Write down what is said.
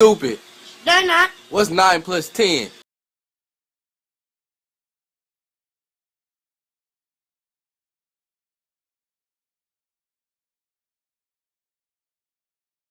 stupid. They're not. What's 9 plus 10?